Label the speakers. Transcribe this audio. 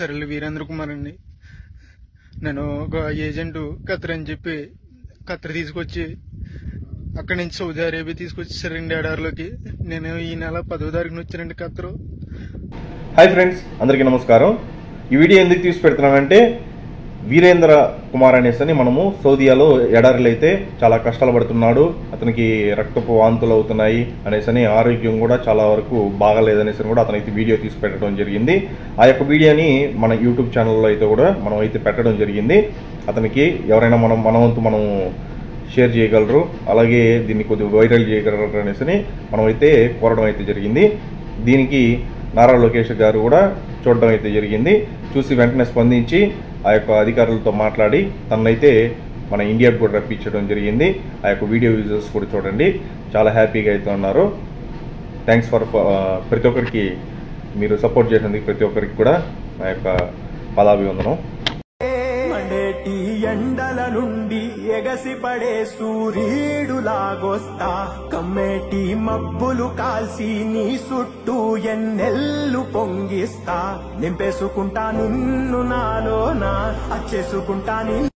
Speaker 1: సరేలే వీరేంద్ర కుమార్ అండి నేను ఒక ఏజెంట్ కత్ర అని చెప్పి ఖత్తర్ తీసుకొచ్చి అక్కడి నుంచి సౌదీ అరేబియా తీసుకొచ్చి రెండు ఎడారిలోకి నేను ఈ నెల పదో తారీఖున వచ్చానండి ఖత్తరు
Speaker 2: హాయ్ ఫ్రెండ్స్ అందరికీ నమస్కారం. ఈ వీడియో ఎందుకు తీసి పెడుతున్నానంటే వీరేంద్ర కుమార్ అనేసి అని మనము సౌదియాలో ఎడారిలో అయితే చాలా కష్టాలు పడుతున్నాడు. అతనికి రక్తపు వాంతులు అవుతున్నాయి అనేసి అని ఆరోగ్యం కూడా చాలా వరకు బాగాలేదనేసి కూడా అతనైతే వీడియో తీసి పెట్టడం జరిగింది. ఆ యొక్క వీడియోని మన యూట్యూబ్ ఛానల్లో అయితే కూడా మనం అయితే పెట్టడం జరిగింది. అతనికి ఎవరైనా మనం మన వంతు మనం షేర్ చేయగలరు. అలాగే దీన్ని కొద్దిగా వైరల్ చేయగలరు అనేసి మనం అయితే కోరడం అయితే జరిగింది. దీనికి నారా లోకేష్ గారు కూడా చూడడం అయితే జరిగింది. చూసి వెంటనే స్పందించి ఆ యొక్క అధికారులతో మాట్లాడి తనైతే మన ఇండియాకు కూడా రప్పించడం జరిగింది. ఆ యొక్క వీడియో యూజర్స్ కూడా చూడండి. చాలా హ్యాపీగా అయితే ఉన్నారు. థ్యాంక్స్ ఫర్ uh, ప్రతి ఒక్కరికి మీరు సపోర్ట్ చేసినందుకు ప్రతి ఒక్కరికి కూడా నా యొక్క పదాభివందనం.
Speaker 3: మండేటి ఎండల నుండి ఎగసిపడే సూర్యుడులాగొస్తా కమ్మేటి మబ్బులు కాల్సి నీ చుట్టూ ఎన్నెల్లు పొంగిస్తా నింపేసుకుంటా నిన్ను నాలోనా అచ్చేసుకుంటా నిన్ను